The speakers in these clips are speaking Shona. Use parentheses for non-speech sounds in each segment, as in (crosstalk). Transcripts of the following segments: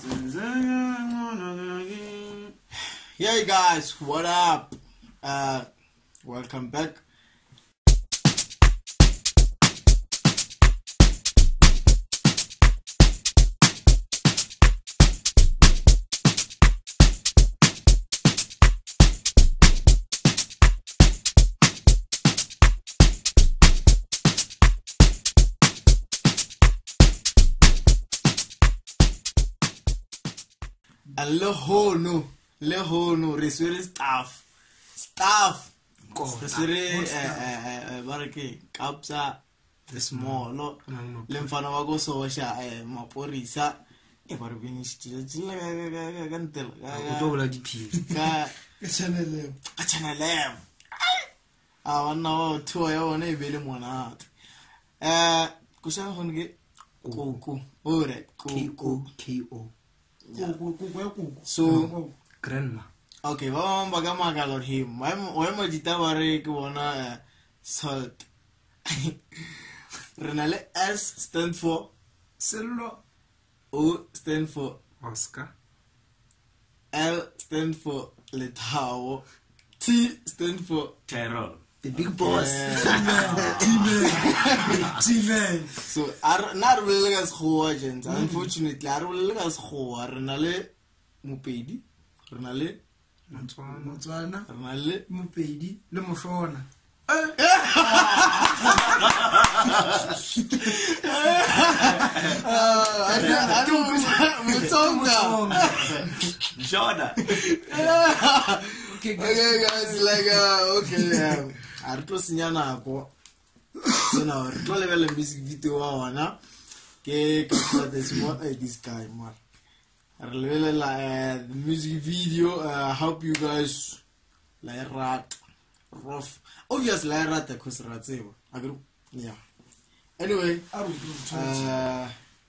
(sighs) Hey guys, what up? Uh, welcome back lehono lehono re swere staff staff re swere eh, eh, eh, bareke kapsa mm. smolo le mfana wa ko soxa maporisa achanelem (laughs) a ah, banna ba thuo ya bone e bele e monate um kosagonke koko orit koko ko So, grandma. Okay, ba ba ga ma ga him. Wa mo mo jita ba re ke bona salt. (laughs) Re na le S stand for cellular. O stand for Oscar. L stand for Letao. T stand for terror the big bossso nna a re bolele ka sekgowa gens mm-hmm. unfortunately a re bolele ka sekgowa re na le mopedi re na le motswana re na le mopedi le mofona (laughs) Okay, guys, like, uh, okay, yeah ga re tlo senya nako sonao re tlo lebele music video wa ona ke eh, this guy mar re lebelela eh, the music video eh, help you guys la e rata rof obvious la e rata cause ra tseba ya anyway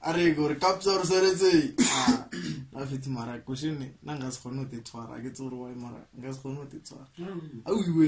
a re gore kapsa re seretse ah, (coughs) a fithi mara question e, na nga se khone o te tswara ke tsore wa e mara nga se khone o te tswara mm. a uiwe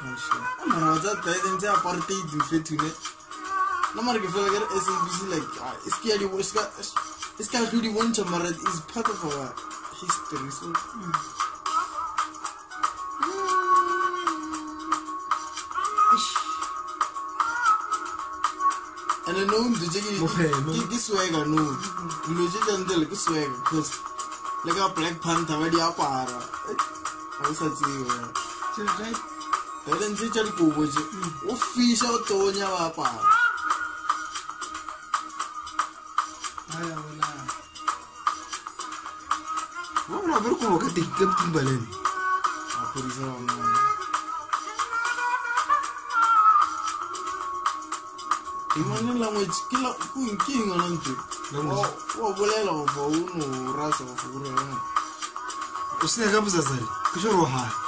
मजा तय दिन से पार्टी दूसरे थी नंबर के फिर अगर ऐसे किसी लाइक इसकी आईडी वो इसका इसका ID one Chamar is part of our history so And I know DJ ki ki swagger no मुझे जानते लगे swagger cause लगा black fan था वड़ी आप आ रहा ऐसा चीज है चल right vete ndzi ta ri kuvuxi u fixa u tonya va pala vona va ri kuvoka tikaputimbaleni maphorisa vanana imani language kila ku inkinga na nje wa bolela wa vha u no rasa wa vhura wa u sina kha buzazari kisho ro hani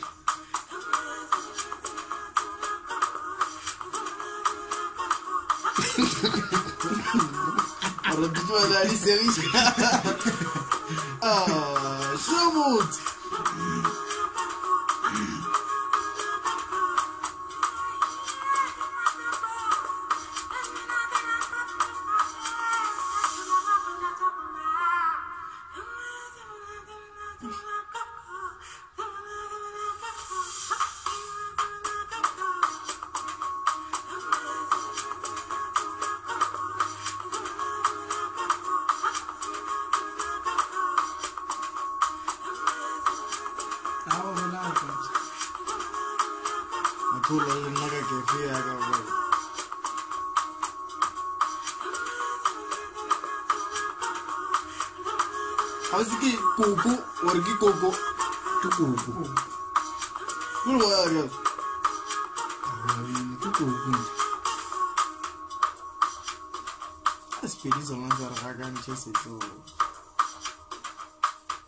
Rompito de la nariz se dice. ¡Ah! ¡Somos! How am I not offense? I'm cool as a nigga can feel I got work. Hazki kuku, wargi kuku. Kuku. Kul wajah. Kuku. As pedis alonso arragan chese todo.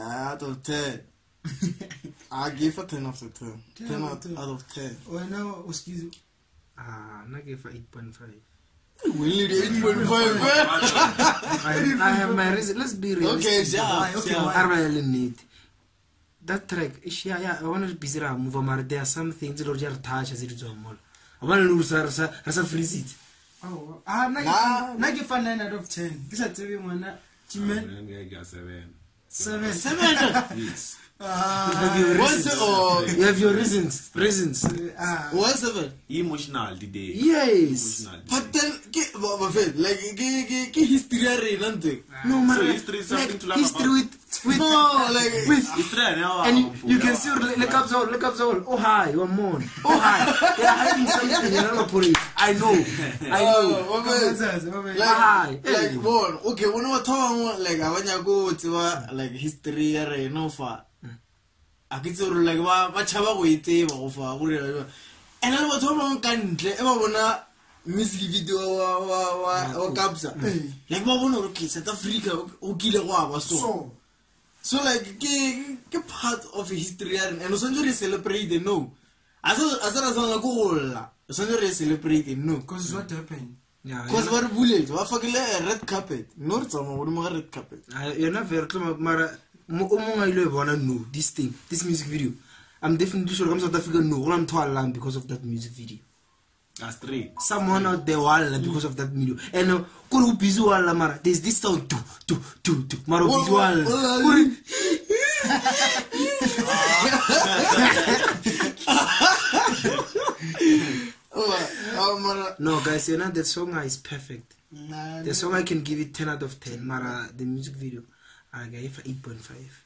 out of 10. (laughs) I give a 10 out of 10. 10, 10 out, out of 10. وانا وسكيزو آه انا كيف 8.5 Will it 8.5 I have my reason let's be real okay yeah okay أربعة للنيت that track إيش يا يا وانا بزرع موفا مارديا something زي رجع تاش زي رجع مول أبغى نلوسا رسا رسا فريزيت آه نجي فن 9 out of 10 كذا تبي مانا تمن Ah, ah. emotional today yes but like, ¿qué, qué, qué No, history is something to history with, with, no, like, with, history, no, you can see, look up soul, look up soul, oh hi, one more, oh, oh hi, (laughs) they I know, I ah, know, oh, like, hi, like, bon, okay, when historia de like, historia go, to like, history, no, fa, akitse la like ba chaba go e tseba fa gore ba ka ntle e musique video wa wa wa ah, wa oh. kabza mm. like mabona okay c'est africa o kile wa wa so so like que que part of history and o santse re no as se ra tshwanela ko we're o célébrer no what happened cause what eh, red carpet North re red carpet ah, a very le mara au mongwe bona this thing this music video i'm definitely sure comme south africa no because of that music video three. someone out there wall because of that video and uh, kuri ubhizi wala mara there's this sound tu tu tu tu mara ubhizi (laughs) oh, no guys you know that song uh, is perfect the song i can give it 10 out of 10 mara the music video i gave 8.5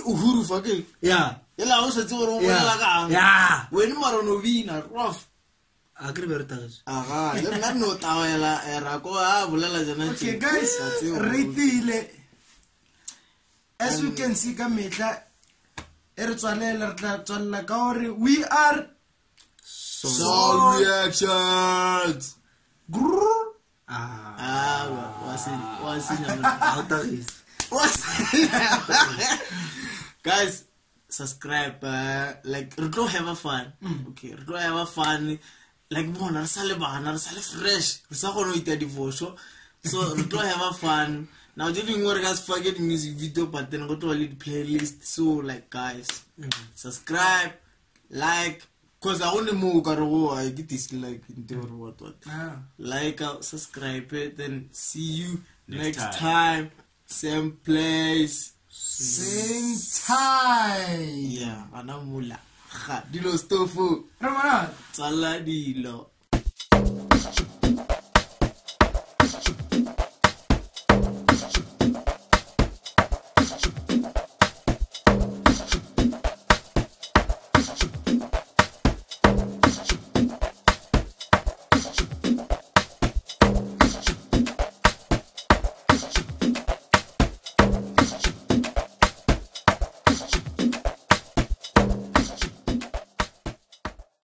ke uhuru fakeng ya ela o setse gore o bolela ka ang ya wena marono bina rof a kre be re tagetse aga le nna no tawela era ko a bolela jana tse okay guys re tile as we can see ka metla e re tswalela re tla tswalela ka gore we are Song reactions. Grrr. Ah. Ah. What's in? What's in? How does it? (laughs) guys subscribe uh, like re tlo have a fun mm. okay re tlo have a fun like bona re sa le bana re sa le fresh re sa kgone go ita divoso so re tlo have a fun now je dingwe re ka sfake di-music video but then go tloa le di-playlist so like guys mm. subscribe like cause a gone moo kare go a ke dislike ntegore watwat tota. ah. like subscribe then see you next, next time, time. same place same time yeah anamula ga dilo stofo re bona tsala dilo